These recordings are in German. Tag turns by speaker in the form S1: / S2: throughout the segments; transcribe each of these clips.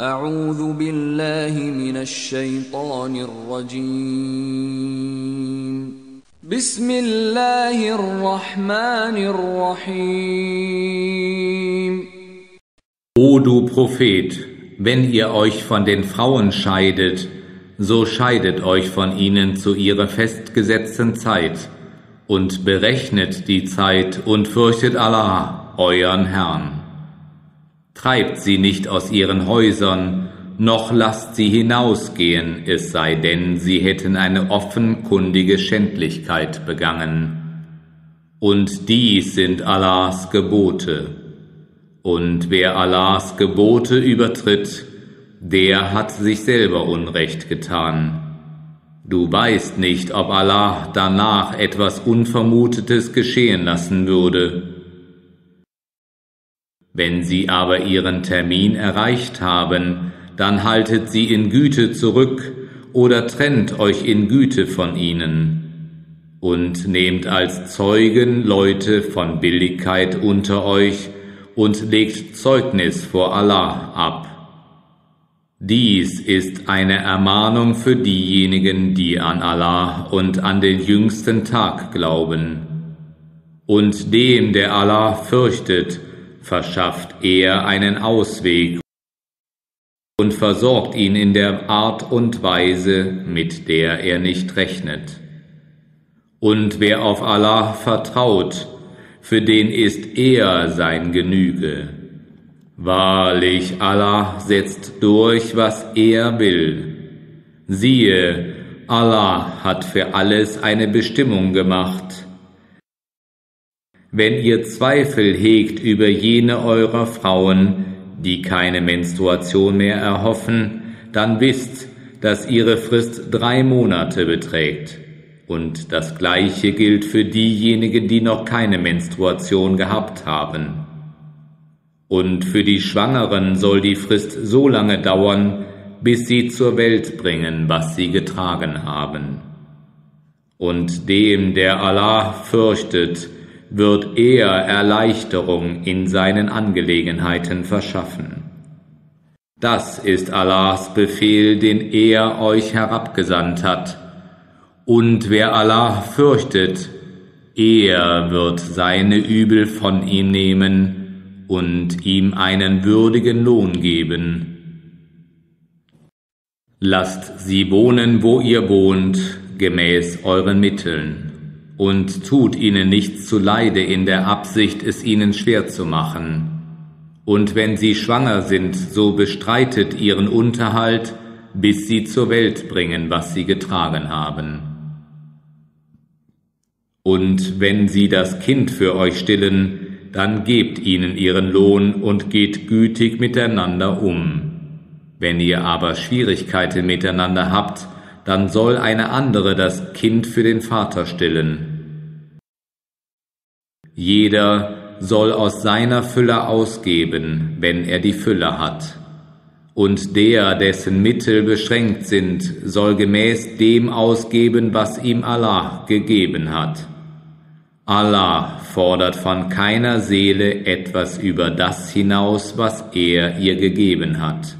S1: أعوذ بالله من الشيطان الرجيم بسم الله الرحمن الرحيم
S2: O du Prophet, wenn ihr euch von den Frauen scheidet, so scheidet euch von ihnen zu ihrer festgesetzten Zeit und berechnet die Zeit und fürchtet Allah, euren Herrn. Treibt sie nicht aus ihren Häusern, noch lasst sie hinausgehen, es sei denn, sie hätten eine offenkundige Schändlichkeit begangen. Und dies sind Allahs Gebote. Und wer Allahs Gebote übertritt, der hat sich selber Unrecht getan. Du weißt nicht, ob Allah danach etwas Unvermutetes geschehen lassen würde. Wenn sie aber ihren Termin erreicht haben, dann haltet sie in Güte zurück oder trennt euch in Güte von ihnen. Und nehmt als Zeugen Leute von Billigkeit unter euch und legt Zeugnis vor Allah ab. Dies ist eine Ermahnung für diejenigen, die an Allah und an den jüngsten Tag glauben. Und dem, der Allah fürchtet, verschafft er einen Ausweg und versorgt ihn in der Art und Weise, mit der er nicht rechnet. Und wer auf Allah vertraut, für den ist er sein Genüge. Wahrlich, Allah setzt durch, was er will. Siehe, Allah hat für alles eine Bestimmung gemacht. Wenn ihr Zweifel hegt über jene eurer Frauen, die keine Menstruation mehr erhoffen, dann wisst, dass ihre Frist drei Monate beträgt. Und das Gleiche gilt für diejenigen, die noch keine Menstruation gehabt haben. Und für die Schwangeren soll die Frist so lange dauern, bis sie zur Welt bringen, was sie getragen haben. Und dem, der Allah fürchtet, wird er Erleichterung in seinen Angelegenheiten verschaffen. Das ist Allahs Befehl, den er euch herabgesandt hat. Und wer Allah fürchtet, er wird seine Übel von ihm nehmen, und ihm einen würdigen Lohn geben. Lasst sie wohnen, wo ihr wohnt, gemäß euren Mitteln, und tut ihnen nichts zuleide in der Absicht, es ihnen schwer zu machen. Und wenn sie schwanger sind, so bestreitet ihren Unterhalt, bis sie zur Welt bringen, was sie getragen haben. Und wenn sie das Kind für euch stillen, dann gebt ihnen ihren Lohn und geht gütig miteinander um. Wenn ihr aber Schwierigkeiten miteinander habt, dann soll eine andere das Kind für den Vater stillen. Jeder soll aus seiner Fülle ausgeben, wenn er die Fülle hat. Und der, dessen Mittel beschränkt sind, soll gemäß dem ausgeben, was ihm Allah gegeben hat. Allah fordert von keiner Seele etwas über das hinaus, was er ihr gegeben hat.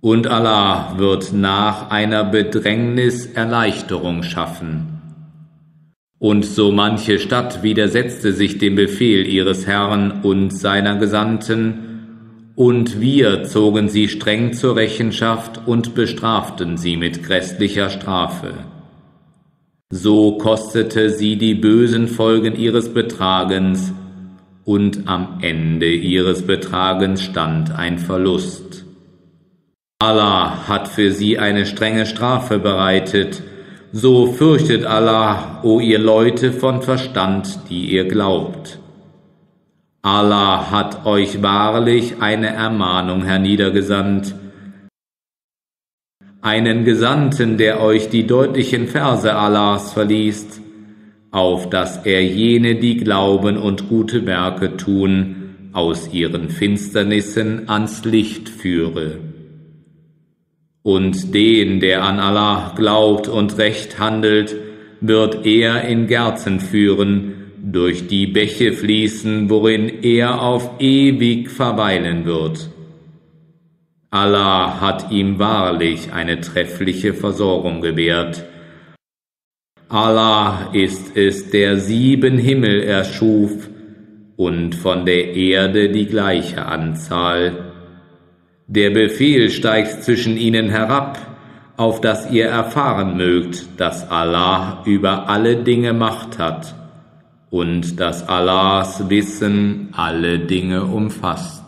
S2: Und Allah wird nach einer Bedrängnis Erleichterung schaffen. Und so manche Stadt widersetzte sich dem Befehl ihres Herrn und seiner Gesandten, und wir zogen sie streng zur Rechenschaft und bestraften sie mit grässlicher Strafe. So kostete sie die bösen Folgen ihres Betragens, und am Ende ihres Betragens stand ein Verlust. Allah hat für sie eine strenge Strafe bereitet, so fürchtet Allah, o ihr Leute von Verstand, die ihr glaubt. Allah hat euch wahrlich eine Ermahnung herniedergesandt, einen Gesandten, der euch die deutlichen Verse Allahs verliest, auf dass er jene, die glauben und gute Werke tun, aus ihren Finsternissen ans Licht führe. Und den, der an Allah glaubt und recht handelt, wird er in Gärten führen, durch die Bäche fließen, worin er auf ewig verweilen wird. Allah hat ihm wahrlich eine treffliche Versorgung gewährt. Allah ist es, der sieben Himmel erschuf und von der Erde die gleiche Anzahl. Der Befehl steigt zwischen ihnen herab, auf dass ihr erfahren mögt, dass Allah über alle Dinge Macht hat und dass Allahs Wissen alle Dinge umfasst.